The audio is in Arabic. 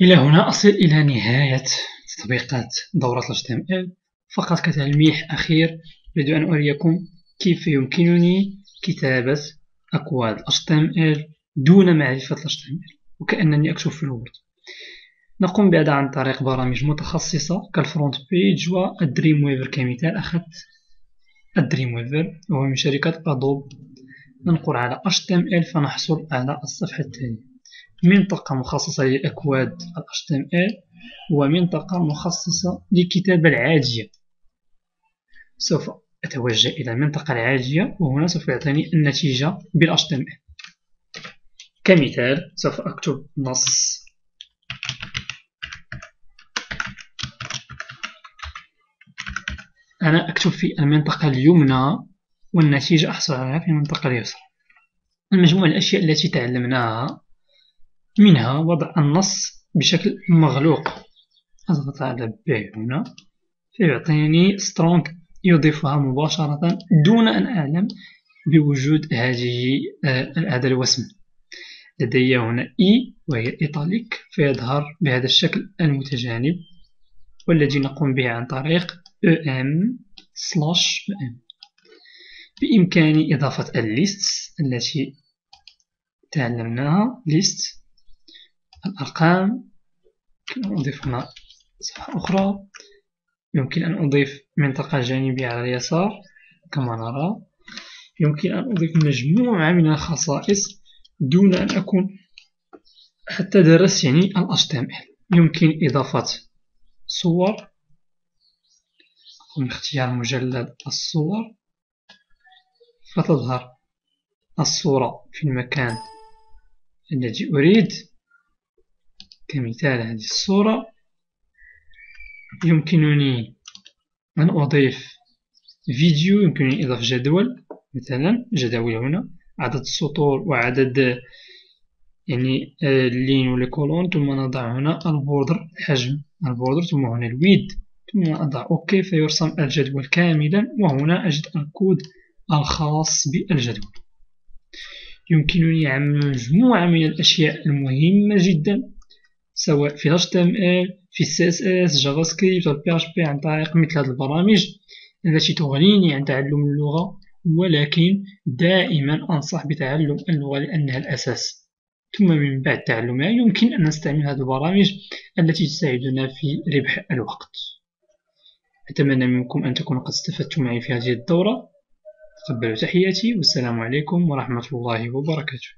إلى هنا أصل إلى نهاية تطبيقات دورة HTML فقط كتلميح أخير أريد أن أريكم كيف يمكنني كتابة أكواد HTML دون معرفة HTML وكأنني أكتب في ال Word. نقوم بهذا عن طريق برامج متخصصة كال FrontPage وال Dreamweaver كمثال. أخذت ال Dreamweaver وهو من شركة Adobe ننقر على HTML فنحصل على الصفحة التالية. منطقة مخصصة للأكواد HTML ومنطقة مخصصة للكتابة العادية. سوف أتوجه إلى المنطقة العادية وهنا سوف يعطيني النتيجة بال HTML كمثال سوف أكتب نص. أنا أكتب في المنطقة اليمنى والنتيجة أحصل عليها في المنطقة اليسرى. المجموع الأشياء التي تعلمناها منها وضع النص بشكل مغلوق. أضغط على ب هنا. فيعطيني strong يضيفها مباشرة دون أن أعلم بوجود هذه آه، هذا الوسم. لدي هنا إي وهي إيطاليك فيظهر بهذا الشكل المتجانب والذي نقوم به عن طريق em slash em بإمكاني إضافة الليست التي تعلمناها. List الأرقام يمكن أن أضيف هنا صفحة أخرى. يمكن أن أضيف منطقة جانبية على اليسار كما نرى. يمكن أن أضيف مجموعة من الخصائص دون أن أكون حتى درست يعني ال HTML يمكن إضافة صور أقوم باختيار مجلد الصور. فتظهر الصورة في المكان الذي أريد. كمثال هذه الصورة. يمكنني أن أضيف فيديو يمكنني إضافة جدول. مثلا جداول هنا عدد السطور وعدد يعني ال ligne وال colonne ثم نضع هنا ال border الحجم ال border ثم هنا ال width ثم أضع OK فيرسم الجدول كاملا. وهنا أجد الكود الخاص بالجدول. يمكنني عمل مجموعة من الأشياء المهمة جدا. سواء في HTML في CSS JavaScript و PHP عن طريق مثل هذه البرامج. التي تغنيني عن تعلم اللغة ولكن دائما أنصح بتعلم اللغة لأنها الأساس. ثم من بعد تعلمها يمكن أن نستعمل هذه البرامج التي تساعدنا في ربح الوقت. أتمنى منكم أن تكونوا قد استفدتم معي في هذه الدورة. تقبلوا تحياتي والسلام عليكم ورحمة الله وبركاته.